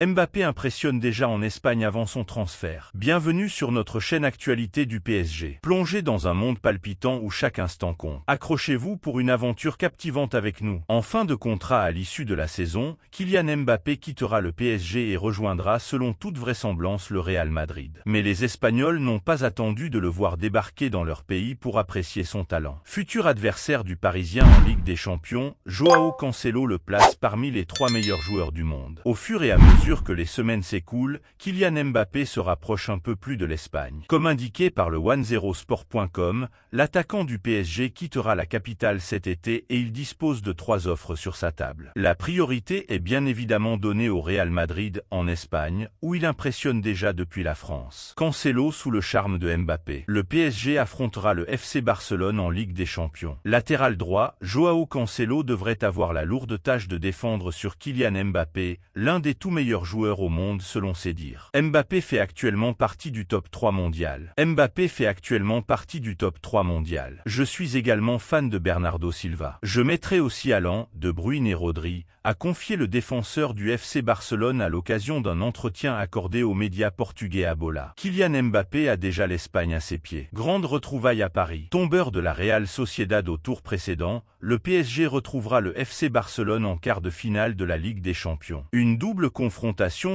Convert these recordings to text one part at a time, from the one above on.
Mbappé impressionne déjà en Espagne avant son transfert. Bienvenue sur notre chaîne actualité du PSG. Plongez dans un monde palpitant où chaque instant compte. Accrochez-vous pour une aventure captivante avec nous. En fin de contrat à l'issue de la saison, Kylian Mbappé quittera le PSG et rejoindra selon toute vraisemblance le Real Madrid. Mais les Espagnols n'ont pas attendu de le voir débarquer dans leur pays pour apprécier son talent. Futur adversaire du Parisien en Ligue des Champions, Joao Cancelo le place parmi les trois meilleurs joueurs du monde. Au fur et à mesure que les semaines s'écoulent, Kylian Mbappé se rapproche un peu plus de l'Espagne. Comme indiqué par le 10sport.com, l'attaquant du PSG quittera la capitale cet été et il dispose de trois offres sur sa table. La priorité est bien évidemment donnée au Real Madrid en Espagne, où il impressionne déjà depuis la France. Cancelo sous le charme de Mbappé. Le PSG affrontera le FC Barcelone en Ligue des Champions. Latéral droit, Joao Cancelo devrait avoir la lourde tâche de défendre sur Kylian Mbappé, l'un des tout meilleurs joueur au monde selon ses dires. Mbappé fait actuellement partie du top 3 mondial. Mbappé fait actuellement partie du top 3 mondial. Je suis également fan de Bernardo Silva. Je mettrai aussi Alan, De Bruyne et Rodri, a confié le défenseur du FC Barcelone à l'occasion d'un entretien accordé aux médias portugais à Bola. Kylian Mbappé a déjà l'Espagne à ses pieds. Grande retrouvaille à Paris. Tombeur de la Real Sociedad au tour précédent, le PSG retrouvera le FC Barcelone en quart de finale de la Ligue des Champions. Une double confrontation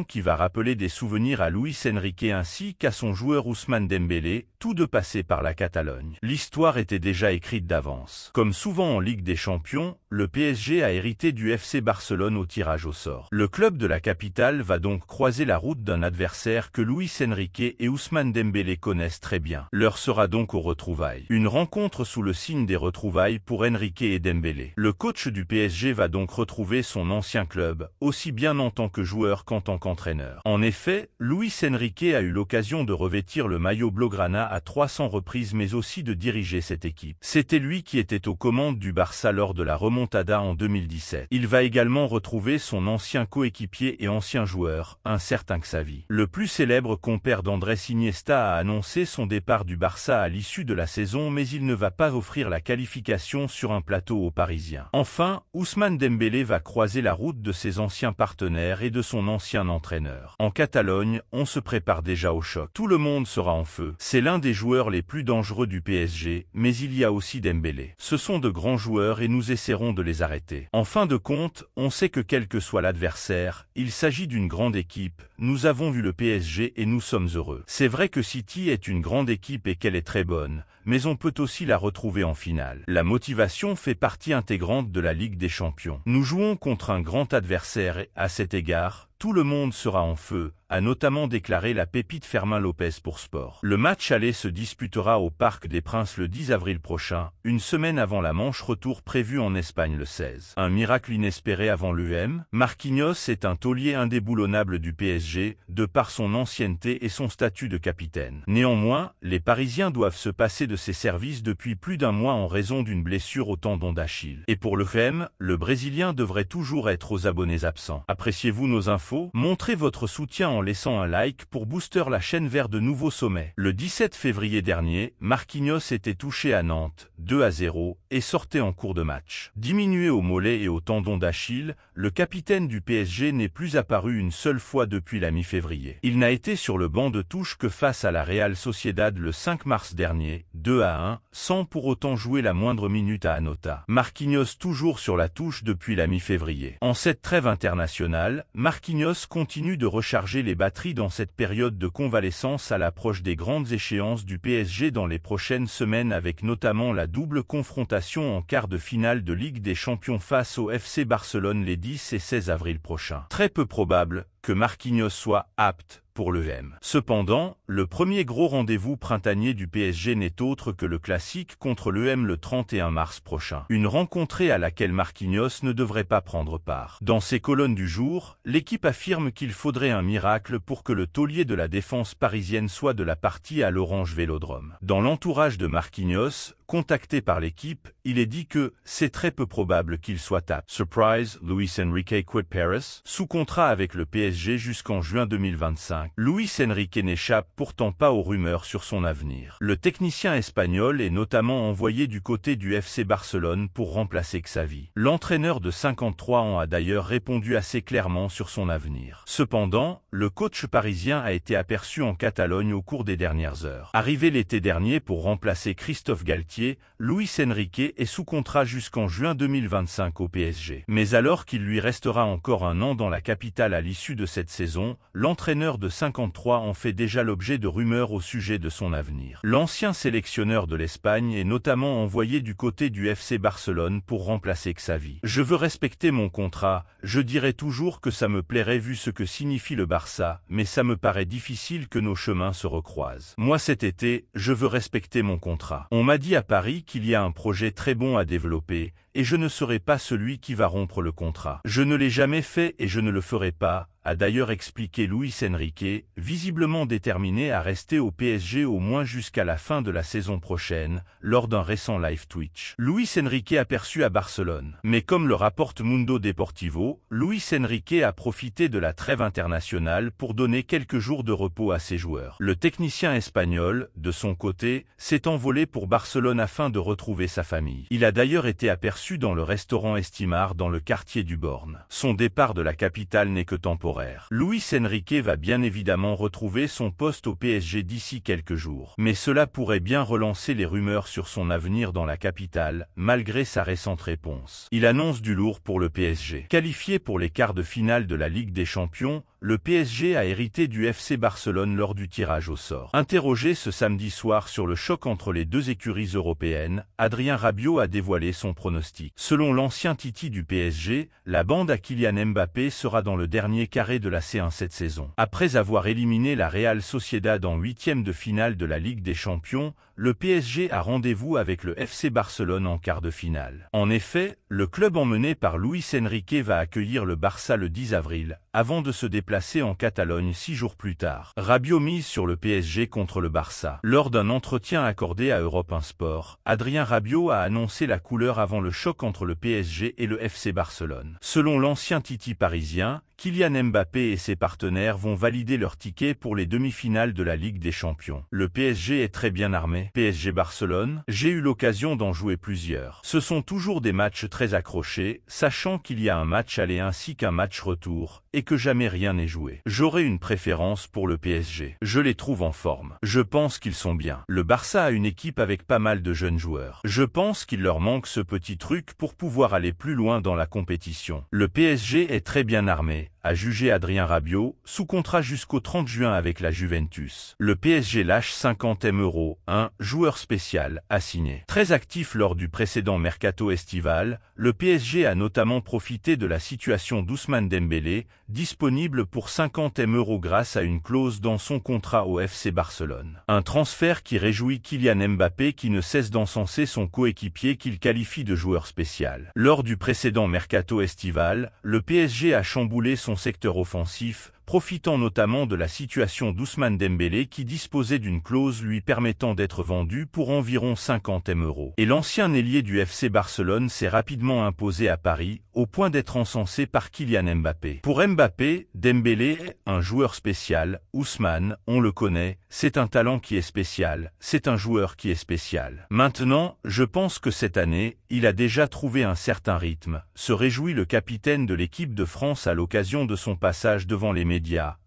qui va rappeler des souvenirs à Luis Enrique ainsi qu'à son joueur Ousmane Dembélé, tous deux passés par la Catalogne. L'histoire était déjà écrite d'avance. Comme souvent en Ligue des Champions, le PSG a hérité du FC Barcelone au tirage au sort. Le club de la capitale va donc croiser la route d'un adversaire que Luis Enrique et Ousmane Dembélé connaissent très bien. L'heure sera donc aux retrouvailles. Une rencontre sous le signe des retrouvailles pour Enrique et Dembélé. Le coach du PSG va donc retrouver son ancien club, aussi bien en tant que joueur qu'en tant qu'entraîneur. En effet, Luis Enrique a eu l'occasion de revêtir le maillot Blaugrana à 300 reprises mais aussi de diriger cette équipe. C'était lui qui était aux commandes du Barça lors de la remontada en 2017. Il va également retrouver son ancien coéquipier et ancien joueur, un certain Xavi. Le plus célèbre compère d'Andrés Iniesta a annoncé son départ du Barça à l'issue de la saison mais il ne va pas offrir la qualification sur un plateau aux Parisiens. Enfin, Ousmane Dembélé va croiser la route de ses anciens partenaires et de son ancien entraîneur. En Catalogne, on se prépare déjà au choc. Tout le monde sera en feu. C'est l'un des joueurs les plus dangereux du PSG, mais il y a aussi Dembélé. Ce sont de grands joueurs et nous essaierons de les arrêter. En fin de compte, on sait que quel que soit l'adversaire, il s'agit d'une grande équipe. Nous avons vu le PSG et nous sommes heureux. C'est vrai que City est une grande équipe et qu'elle est très bonne, mais on peut aussi la retrouver en finale. La motivation fait partie intégrante de la Ligue des Champions. Nous jouons contre un grand adversaire et, à cet égard, tout le monde sera en feu, a notamment déclaré la pépite Fermin Lopez pour Sport. Le match aller se disputera au Parc des Princes le 10 avril prochain, une semaine avant la manche retour prévue en Espagne le 16. Un miracle inespéré avant l'UM, Marquinhos est un taulier indéboulonnable du PSG, de par son ancienneté et son statut de capitaine. Néanmoins, les Parisiens doivent se passer de ses services depuis plus d'un mois en raison d'une blessure au tendon d'Achille. Et pour le FM, le Brésilien devrait toujours être aux abonnés absents. Appréciez-vous nos infos? Montrez votre soutien en laissant un like pour booster la chaîne vers de nouveaux sommets. Le 17 février dernier, Marquinhos était touché à Nantes, 2 à 0, et sortait en cours de match. Diminué au mollet et au tendon d'Achille, le capitaine du PSG n'est plus apparu une seule fois depuis la mi-février. Il n'a été sur le banc de touche que face à la Real Sociedad le 5 mars dernier, 2 à 1, sans pour autant jouer la moindre minute à Anota. Marquinhos toujours sur la touche depuis la mi-février. En cette trêve internationale, Marquinhos continue de recharger les batteries dans cette période de convalescence à l'approche des grandes échéances du PSG dans les prochaines semaines avec notamment la double confrontation en quart de finale de Ligue des Champions face au FC Barcelone les 10 et 16 avril prochains. Très peu probable que Marquinhos soit apte pour l'EM. Cependant, le premier gros rendez-vous printanier du PSG n'est autre que le classique contre l'EM le 31 mars prochain. Une rencontrée à laquelle Marquinhos ne devrait pas prendre part. Dans ses colonnes du jour, l'équipe affirme qu'il faudrait un miracle pour que le taulier de la défense parisienne soit de la partie à l'Orange Vélodrome. Dans l'entourage de Marquinhos, contacté par l'équipe, il est dit que c'est très peu probable qu'il soit à Surprise, Luis Enrique quit Paris, sous contrat avec le PSG jusqu'en juin 2025. Luis Enrique n'échappe pourtant pas aux rumeurs sur son avenir. Le technicien espagnol est notamment envoyé du côté du FC Barcelone pour remplacer Xavi. L'entraîneur de 53 ans a d'ailleurs répondu assez clairement sur son avenir. Cependant, le coach parisien a été aperçu en Catalogne au cours des dernières heures. Arrivé l'été dernier pour remplacer Christophe Galtier, Luis Enrique est sous contrat jusqu'en juin 2025 au PSG. Mais alors qu'il lui restera encore un an dans la capitale à l'issue de cette saison, l'entraîneur de 53 en fait déjà l'objet de rumeurs au sujet de son avenir. L'ancien sélectionneur de l'Espagne est notamment envoyé du côté du FC Barcelone pour remplacer Xavi. Je veux respecter mon contrat, je dirais toujours que ça me plairait vu ce que signifie le Barça, mais ça me paraît difficile que nos chemins se recroisent. Moi cet été, je veux respecter mon contrat. On m'a dit à Paris qu'il y a un projet très bon à développer, et je ne serai pas celui qui va rompre le contrat. Je ne l'ai jamais fait et je ne le ferai pas, a d'ailleurs expliqué Luis Enrique, visiblement déterminé à rester au PSG au moins jusqu'à la fin de la saison prochaine, lors d'un récent live Twitch. Luis Enrique aperçu à Barcelone. Mais comme le rapporte Mundo Deportivo, Luis Enrique a profité de la trêve internationale pour donner quelques jours de repos à ses joueurs. Le technicien espagnol, de son côté, s'est envolé pour Barcelone afin de retrouver sa famille. Il a d'ailleurs été aperçu dans le restaurant Estimar dans le quartier du Born. Son départ de la capitale n'est que temporaire. Luis Enrique va bien évidemment retrouver son poste au PSG d'ici quelques jours. Mais cela pourrait bien relancer les rumeurs sur son avenir dans la capitale, malgré sa récente réponse. Il annonce du lourd pour le PSG. Qualifié pour les quarts de finale de la Ligue des Champions, le PSG a hérité du FC Barcelone lors du tirage au sort. Interrogé ce samedi soir sur le choc entre les deux écuries européennes, Adrien Rabiot a dévoilé son pronostic. Selon l'ancien Titi du PSG, la bande à Kylian Mbappé sera dans le dernier de la C1 cette saison. Après avoir éliminé la Real Sociedad en huitième de finale de la Ligue des Champions, le PSG a rendez-vous avec le FC Barcelone en quart de finale. En effet, le club emmené par Luis Enrique va accueillir le Barça le 10 avril, avant de se déplacer en Catalogne six jours plus tard. Rabiot mise sur le PSG contre le Barça. Lors d'un entretien accordé à Europe 1 Sport, Adrien Rabiot a annoncé la couleur avant le choc entre le PSG et le FC Barcelone. Selon l'ancien Titi parisien, Kylian Mbappé et ses partenaires vont valider leur ticket pour les demi-finales de la Ligue des Champions. Le PSG est très bien armé. PSG Barcelone, j'ai eu l'occasion d'en jouer plusieurs. Ce sont toujours des matchs très accrochés, sachant qu'il y a un match aller ainsi qu'un match retour, et que jamais rien n'est joué. J'aurai une préférence pour le PSG. Je les trouve en forme. Je pense qu'ils sont bien. Le Barça a une équipe avec pas mal de jeunes joueurs. Je pense qu'il leur manque ce petit truc pour pouvoir aller plus loin dans la compétition. Le PSG est très bien armé, a jugé Adrien Rabiot, sous contrat jusqu'au 30 juin avec la Juventus. Le PSG lâche 50 M euros, un joueur spécial, signé. Très actif lors du précédent mercato estival, le PSG a notamment profité de la situation d'Ousmane Dembélé, disponible pour 50 M euros grâce à une clause dans son contrat au FC Barcelone. Un transfert qui réjouit Kylian Mbappé qui ne cesse d'encenser son coéquipier qu'il qualifie de joueur spécial. Lors du précédent mercato estival, le PSG a chamboulé son secteur offensif, profitant notamment de la situation d'Ousmane Dembélé qui disposait d'une clause lui permettant d'être vendu pour environ 50 M euros. Et l'ancien ailier du FC Barcelone s'est rapidement imposé à Paris, au point d'être encensé par Kylian Mbappé. Pour Mbappé, Dembélé est un joueur spécial, Ousmane, on le connaît, c'est un talent qui est spécial, c'est un joueur qui est spécial. Maintenant, je pense que cette année, il a déjà trouvé un certain rythme, se réjouit le capitaine de l'équipe de France à l'occasion de son passage devant les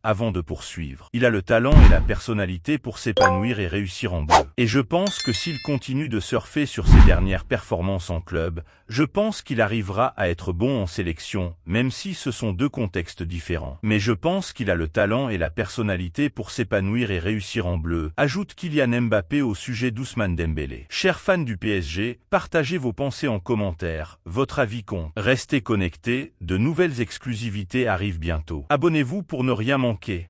avant de poursuivre. Il a le talent et la personnalité pour s'épanouir et réussir en bleu. Et je pense que s'il continue de surfer sur ses dernières performances en club, je pense qu'il arrivera à être bon en sélection, même si ce sont deux contextes différents. Mais je pense qu'il a le talent et la personnalité pour s'épanouir et réussir en bleu, ajoute Kylian Mbappé au sujet d'Ousmane Dembélé. Chers fans du PSG, partagez vos pensées en commentaire, votre avis compte. Restez connectés, de nouvelles exclusivités arrivent bientôt. Abonnez-vous pour ne rien manquer.